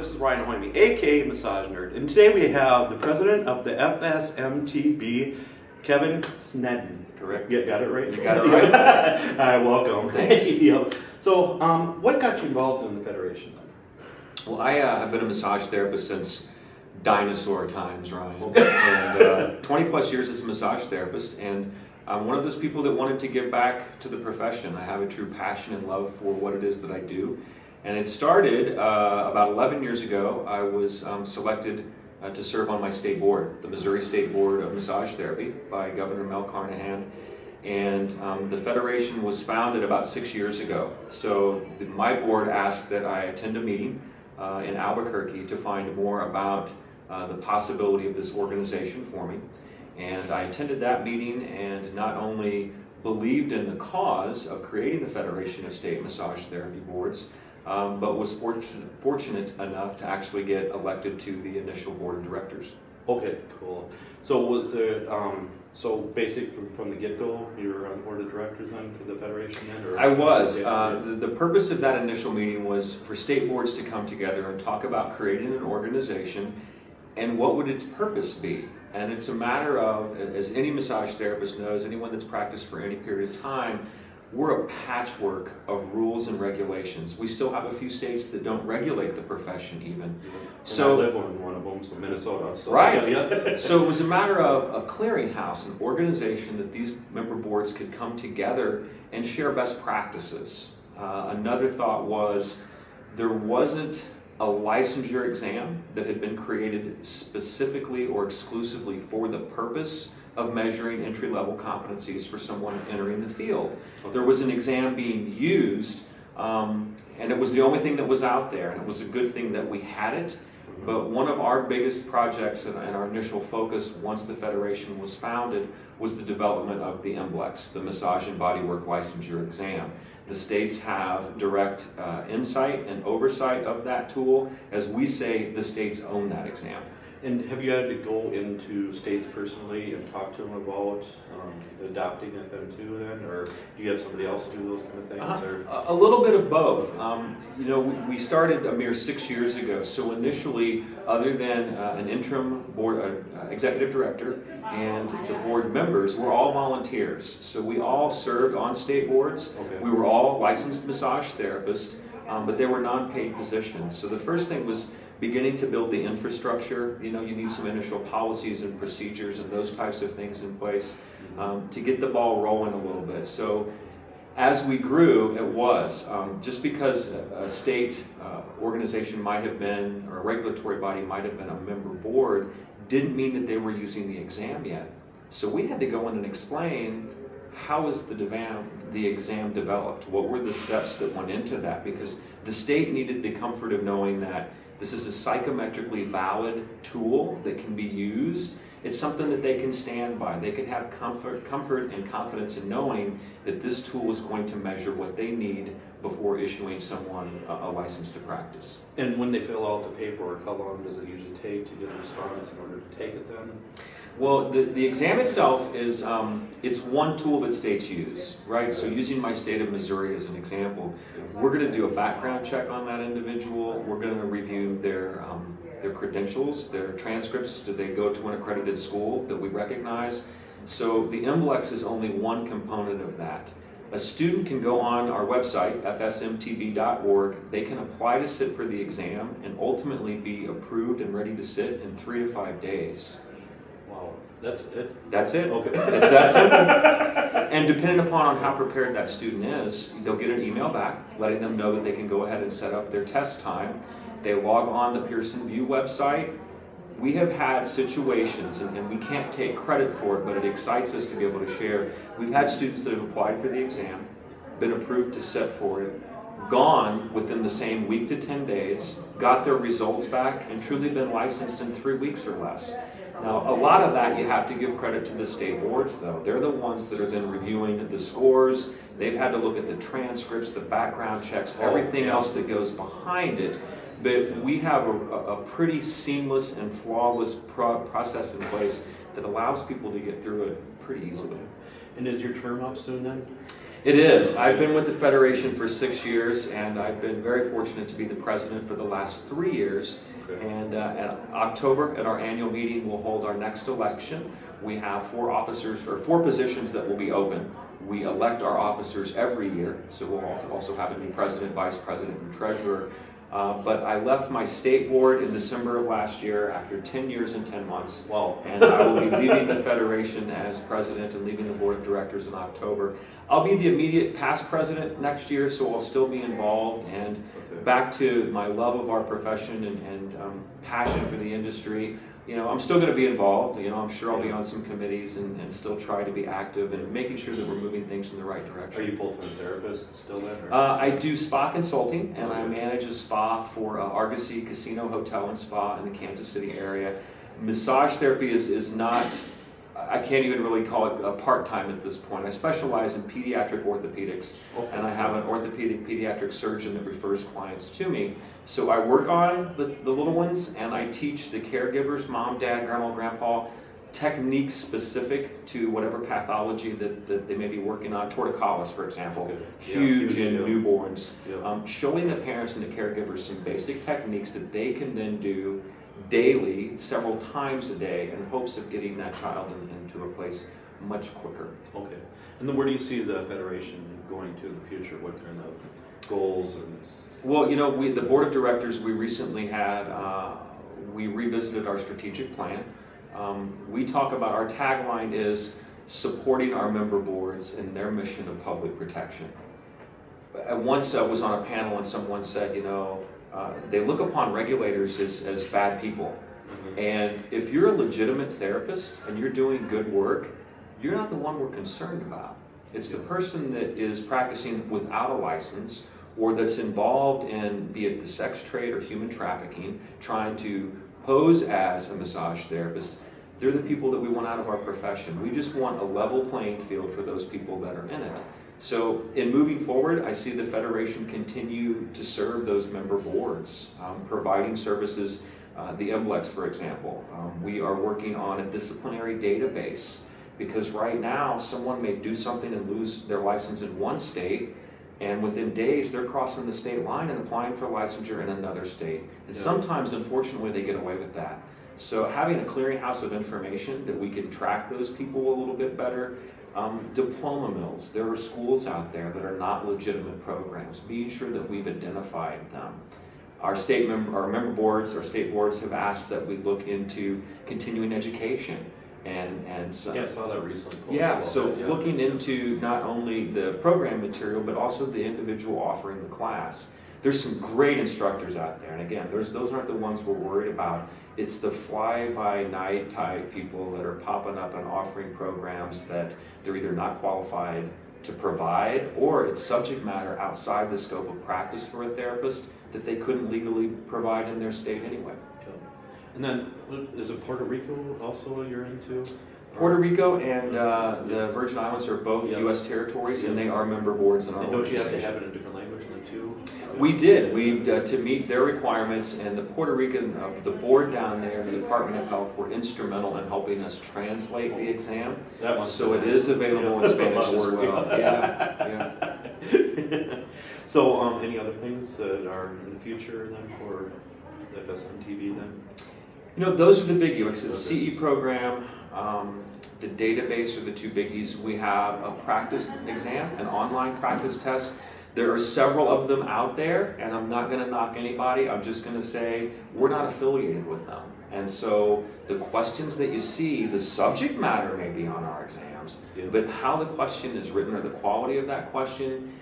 This is Ryan Hoyme, aka Massage Nerd, and today we have the president of the FSMTB, Kevin Snedden. Correct. Yeah, got it right. You got it right. Hi, welcome. Thanks. Yep. So, um, what got you involved in the federation? Well, I, uh, I've been a massage therapist since dinosaur times, Ryan, and uh, 20 plus years as a massage therapist, and I'm one of those people that wanted to give back to the profession. I have a true passion and love for what it is that I do, and it started uh, about 11 years ago. I was um, selected uh, to serve on my state board, the Missouri State Board of Massage Therapy, by Governor Mel Carnahan. And um, the federation was founded about six years ago. So the, my board asked that I attend a meeting uh, in Albuquerque to find more about uh, the possibility of this organization forming. And I attended that meeting and not only believed in the cause of creating the Federation of State Massage Therapy Boards, um, but was fortunate, fortunate enough to actually get elected to the initial board of directors. Okay, cool. So was there, um, so basic from, from the get-go, you were on the board of directors then for the federation then? Or? I was. Uh, the, the purpose of that initial meeting was for state boards to come together and talk about creating an organization and what would its purpose be. And it's a matter of, as any massage therapist knows, anyone that's practiced for any period of time, we're a patchwork of rules and regulations. We still have a few states that don't regulate the profession even. So- I live in one of them, so Minnesota. So Right. Yeah. So it was a matter of a clearinghouse, an organization that these member boards could come together and share best practices. Uh, another thought was there wasn't a licensure exam that had been created specifically or exclusively for the purpose of measuring entry level competencies for someone entering the field. There was an exam being used, um, and it was the only thing that was out there, and it was a good thing that we had it. But one of our biggest projects and, and our initial focus once the Federation was founded was the development of the MBLEX, the Massage and Bodywork Licensure Exam. The states have direct uh, insight and oversight of that tool. As we say, the states own that exam. And have you had to go into states personally and talk to them about um, adopting it then too then? Or do you have somebody else do those kind of things? Uh, Or? a a little bit of both. Um, you know, we, we started a mere six years ago. So initially, other than uh, an interim board uh, uh, executive director and the board members, we're all volunteers. So we all served on state boards. Okay. We were all licensed massage therapists, um, but they were non-paid positions. So the first thing was beginning to build the infrastructure. You know, you need some initial policies and procedures and those types of things in place um, to get the ball rolling a little bit. So as we grew, it was. Um, just because a, state uh, organization might have been, or a regulatory body might have been a member board, didn't mean that they were using the exam yet. So we had to go in and explain how is the the exam developed? What were the steps that went into that? Because the state needed the comfort of knowing that this is a psychometrically valid tool that can be used. It's something that they can stand by. They can have comfort, comfort and confidence in knowing that this tool is going to measure what they need before issuing someone a, a license to practice. And when they fill out the paperwork, how long does it usually take to get a response in order to take it then? Well, the, the exam itself is, um, it's one tool that states use, right? So using my state of Missouri as an example, we're gonna do a background check on that individual. We're gonna review their, um, their credentials, their transcripts. do they go to an accredited school that we recognize? So the MBLEX is only one component of that. A student can go on our website, fsmtb.org. They can apply to sit for the exam and ultimately be approved and ready to sit in three to five days. Wow, that's it? That's it. Okay. It's that simple. and depending upon on how prepared that student is, they'll get an email back letting them know that they can go ahead and set up their test time. They log on the Pearson VUE website. We have had situations, and, and we can't take credit for it, but it excites us to be able to share. We've had students that have applied for the exam, been approved to set for it, gone within the same week to 10 days, got their results back, and truly been licensed in three weeks or less. Now, a lot of that you have to give credit to the state boards, though. They're the ones that are then reviewing the scores. They've had to look at the transcripts, the background checks, oh, everything else that goes behind it. But we have a, a a pretty seamless and flawless pro- process in place that allows people to get through it pretty easily. And is your term up soon then? It is. I've been with the Federation for six years, and I've been very fortunate to be the president for the last three years. Okay. And uh, in October, at our annual meeting, we'll hold our next election. We have four officers, or four positions that will be open. We elect our officers every year, so we'll also have a new president, vice president, and treasurer. Uh, but I left my state board in December of last year after 10 years and 10 months. Wow. And I will be leaving the Federation as president and leaving the board of directors in October. I'll be the immediate past president next year, so I'll still be involved. And back to my love of our profession and, and um, passion for the industry, you know, I'm still going to be involved. You know, I'm sure I'll be on some committees and, and still try to be active and making sure that we're moving things in the right direction. Are you full-time therapist still then? Uh, I do spa consulting, and I manage a spa for uh, Argosy Casino Hotel and Spa in the Kansas City area. Massage therapy is, is not, I can't even really call it a part-time at this point. I specialize in pediatric orthopedics, Okay. and I have an orthopedic pediatric surgeon that refers clients to me. So I work on the, the little ones, and I teach the caregivers, mom, dad, grandma, grandpa, techniques specific to whatever pathology that, that they may be working on. Torticollis, for example, Okay. Yeah, huge in yeah. newborns. Yeah. Um, showing the parents and the caregivers some basic techniques that they can then do daily, several times a day, in hopes of getting that child in, into a place much quicker. Okay. And then where do you see the Federation going to in the future? What kind of goals and? Well, you know, we, the board of directors, we recently had, uh, we revisited our strategic plan. Um, we talk about, our tagline is supporting our member boards in their mission of public protection. I once uh, was on a panel and someone said, you know, uh, they look upon regulators as, as bad people. And if you're a legitimate therapist and you're doing good work, you're not the one we're concerned about. It's the person that is practicing without a license or that's involved in, be it the sex trade or human trafficking, trying to pose as a massage therapist. They're the people that we want out of our profession. We just want a level playing field for those people that are in it. So, in moving forward, I see the Federation continue to serve those member boards, um, providing services. Uh, the MBLEX, for example, um, we are working on a disciplinary database because right now someone may do something and lose their license in one state, and within days they're crossing the state line and applying for licensure in another state. And Yeah. sometimes, unfortunately, they get away with that. So, having a clearinghouse of information that we can track those people a little bit better um, diploma mills. There are schools out there that are not legitimate programs. Being sure that we've identified them. Our state member, our member boards, our state boards have asked that we look into continuing education and and so, Yeah, I saw that recently. yeah, so yeah. looking into not only the program material, but also the individual offering the class. There's some great instructors out there, and again, there's, those aren't the ones we're worried about. It's the fly-by-night type people that are popping up and offering programs that they're either not qualified to provide, or it's subject matter outside the scope of practice for a therapist that they couldn't legally provide in their state anyway. And then, is it Puerto Rico also you're into? Puerto Rico and uh, the Virgin Islands are both Yeah. U.S. territories, and they are member boards in our And don't you have to have it in a different language than two? We did. We uh, to meet their requirements, and the Puerto Rican, uh, the board down there, the Department of Health, were instrumental in helping us translate the exam. That So it is available in Spanish as well. Yeah, yeah. So, um, any other things that are in the future then for FSMTB then? You know, those are the biggies. The Okay. CE program, um, the database are the two biggies. We have a practice exam, an online practice test. There are several of them out there, and I'm not going to knock anybody. I'm just going to say we're not affiliated with them. And so the questions that you see, the subject matter may be on our exams, Yeah. but how the question is written or the quality of that question,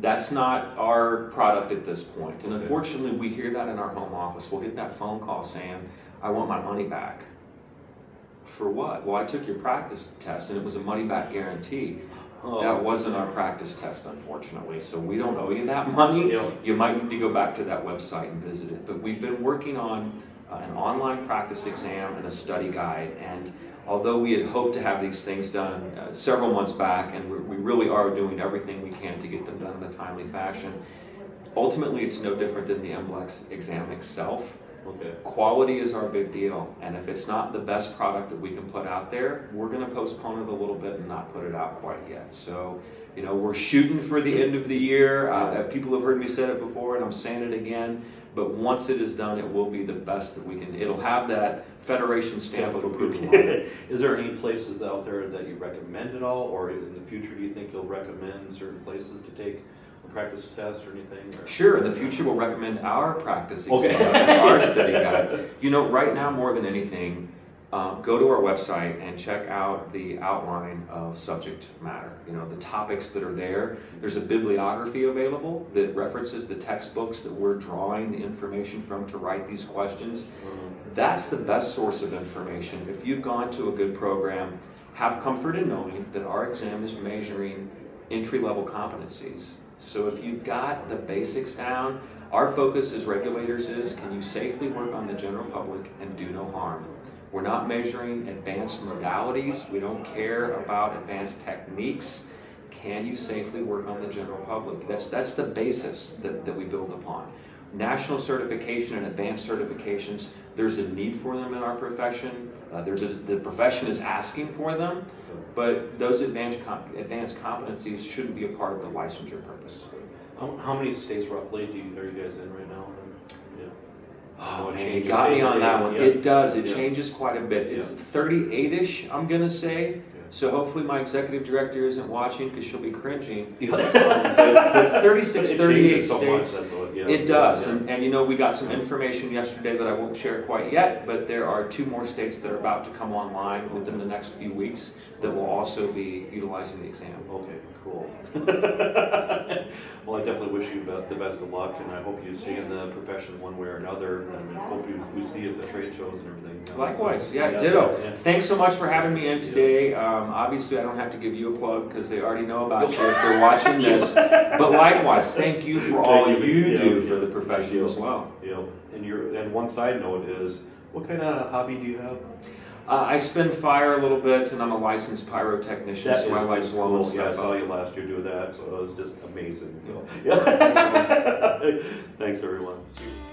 that's not our product at this point. And Okay. unfortunately, we hear that in our home office. We'll get that phone call saying, I want my money back. For what? Well, I took your practice test and it was a money back guarantee. Oh. That wasn't our practice test, unfortunately. So we don't owe you that money. Yeah. You might need to go back to that website and visit it. But we've been working on uh, an online practice exam and a study guide. And although we had hoped to have these things done uh, several months back, and we we really are doing everything we can to get them done in a timely fashion, ultimately it's no different than the MBLEX exam itself. Okay. Quality is our big deal, and if it's not the best product that we can put out there, we're going to postpone it a little bit and not put it out quite yet. So, you know, we're shooting for the end of the year. Uh, people have heard me say it before, and I'm saying it again. But once it is done, it will be the best that we can. It'll have that federation stamp of approval. is there any places out there that you recommend at all, or in the future, do you think you'll recommend certain places to take practice test or anything? or- Sure, in the future, we'll recommend our practice Okay. exam, our study guide. You know, right now, more than anything, um, go to our website and check out the outline of subject matter. You know, the topics that are there. There's a bibliography available that references the textbooks that we're drawing the information from to write these questions. Mhm. That's the best source of information. If you've gone to a good program, have comfort in knowing that our exam is measuring entry level competencies. So if you've got the basics down, our focus as regulators is can you safely work on the general public and do no harm? We're not measuring advanced modalities. We don't care about advanced techniques. Can you safely work on the general public? That's, that's the basis that, that we build upon. National certification and advanced certifications, there's a need for them in our profession. Uh, there's a, the profession is asking for them, but those advanced, advanced competencies shouldn't be a part of the licensure purpose. How, how many states roughly do you, are you guys in right now? Yeah. Oh, it man, you got me on that one. yeah. It does. It Yeah. changes quite a bit. It's Yeah. 38-ish, I'm gonna say. So hopefully my executive director isn't watching because she'll be cringing. Um, but, but 36, It 38 changes so much, states. what- yeah. It does, Yeah. and, and you know, we got some information yesterday that I won't share quite yet, but there are two more states that are about to come online within the next few weeks that will also be utilizing the exam. Okay, cool. well, I definitely wish you the best of luck, and I hope you stay in the profession one way or another, and I hope you, we see you at the trade shows and everything. so- Likewise, yeah, ditto. yeah. Thanks so much for having me in today. Um, obviously, I don't have to give you a plug because they already know about you if they're watching this. But likewise, thank you for all you. you Yeah, do yeah. for the profession Yeah. as well. You know, and your and one side note is, what kind of hobby do you have? Uh, I spin fire a little bit, and I'm a licensed pyrotechnician, That so I is like just blowing cool. Yeah, I stuff saw up. you last year do that, so it was just amazing. So, yeah. Thanks, everyone. Cheers.